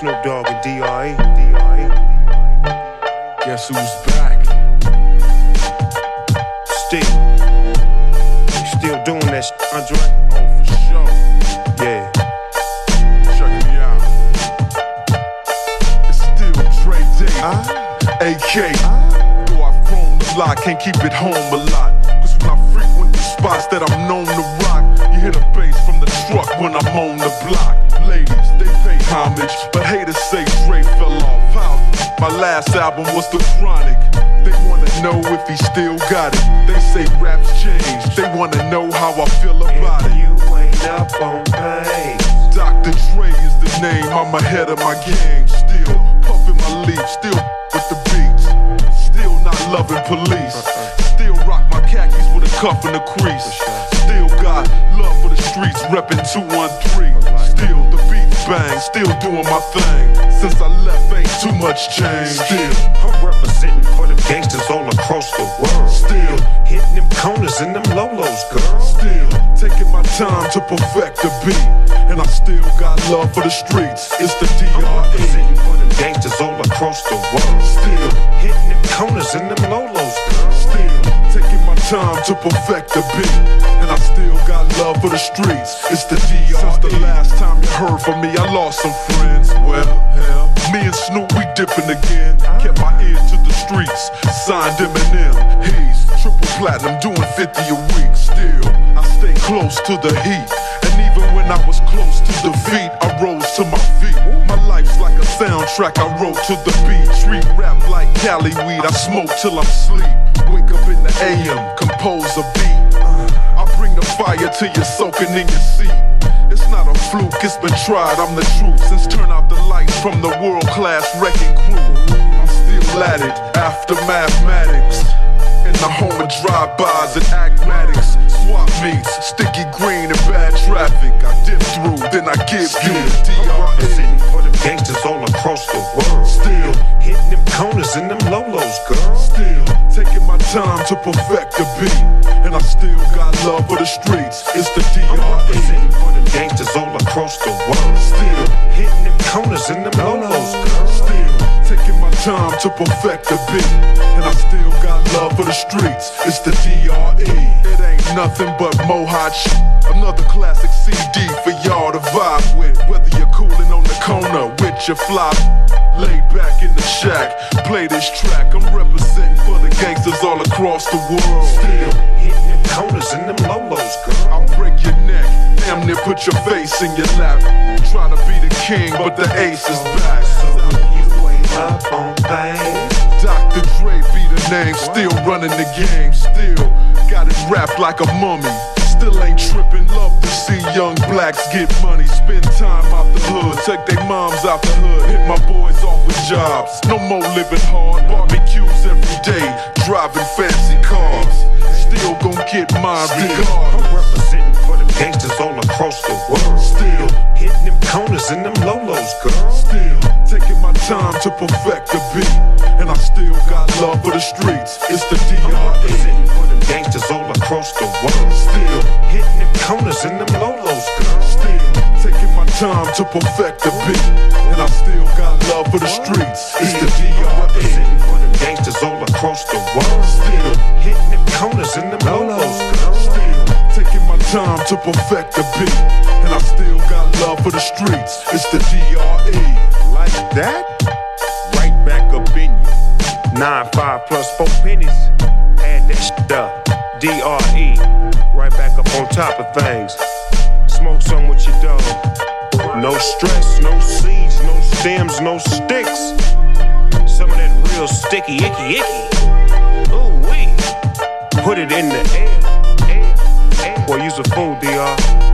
Snoop Dogg and D.R.E. Guess who's back? Still. You still doing that shit, Andre? Oh, for sure. Yeah. Check me out. It's still Dre Day. Ah. AK. Though I've grown a lot, can't keep it home a lot. Cause when I frequent the spots that I'm known to rock, you hear the bass from the truck when I'm on the block. Ladies, they pay homage, but haters say Dre fell off. How? My last album was The Chronic. They wanna know if he still got it. They say raps changed. They wanna know how I feel about If it. you ain't up on pain. Dr. Dre is the name, I'm ahead of my game. Still puffin' my leaf, still with the beats. Still not loving police. Still rock my khakis with a cuff and a crease. Still got love for the streets, reppin' 213. Still bang, still doing my thing. Since I left, ain't too much change. Still, I'm representing for the gangsters all across the world. still, Hitting them corners and them lolos, girl. still taking my time to perfect the beat. And I still got love for the streets. It's the I'm DRE. representing for the gangsters all across the world. Still. Hitting them corners and them lolos, time to perfect the beat. And I still got love for the streets. It's the DR. Since the last time you heard from me, I lost some friends. Well, hell, me and Snoop, we dipping again. Kept my ear to the streets. Signed Eminem. He's triple platinum, doing 50 a week. Still, I stay close to the heat. And even when I was close to defeat, I rose to my feet. My life's like a soundtrack I wrote to the beat. Street rap like Cali weed. I smoke till I'm sleep. AM, compose a beat. I bring the fire till you're soaking in your seat. It's not a fluke, it's been tried, I'm the truth. Since turn out the lights from the World Class Wreckin' Cru. I'm still at it after mathematics. In the home of drive-bys and acmatics. Swap meets, sticky green and bad traffic. I dip through, then I give you time to perfect the beat. And I still got love for the streets. It's the I'm DRE. representing for the gangsters all across the world. Still, Hitting them corners and them lolos, still taking my time to perfect the beat. And I still got love for the streets. It's the DRE. It ain't nothing but mohawk shit. Another classic CD for y'all to vibe with. Whether you're cooling on the corner with your fly. lay back in the shack, play this track. I'm representing the gangsters all across the world. Still, Hitting them corners and them lolos, girl. I'll break your neck, damn near put your face in your lap. Try to be the king, but the ace is back. So you ain't up on things. Dr. Dre be the name, still running the game, still got it wrapped like a mummy. Still ain't tripping, love to see young blacks get money, spend time out the hood, take their moms out the hood, hit my boys off with jobs. No more living hard, barbecues every day, driving fancy cars. Still gon' get my I'm representing for the gangsters all across the world. Still, Hitting them corners and them lolos, girl. still taking my time to perfect the beat, and I still got love for the streets. It's the I'm DRE. representing for the gangsters all across the world. Still. Hitting them corners and them lolos, time to perfect the beat, and I still got love for the streets. It's the DRE. representing for the gangsters all across the world. Still, Hitting them corners and them lolos, still taking my time to perfect the beat, and I still got love for the streets. It's the DRE. Like that? Right back up in you. Nine, five plus four pennies. Add that shit up. DRE. Right back up on top of things. Smoke some with your dog. No stress, no seeds, no stems, no sticks. Some of that real sticky, icky, icky. Ooh, wee. Put it in the air, air, air. Boy, use a fool, DR.